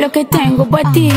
Lo que tengo para ti.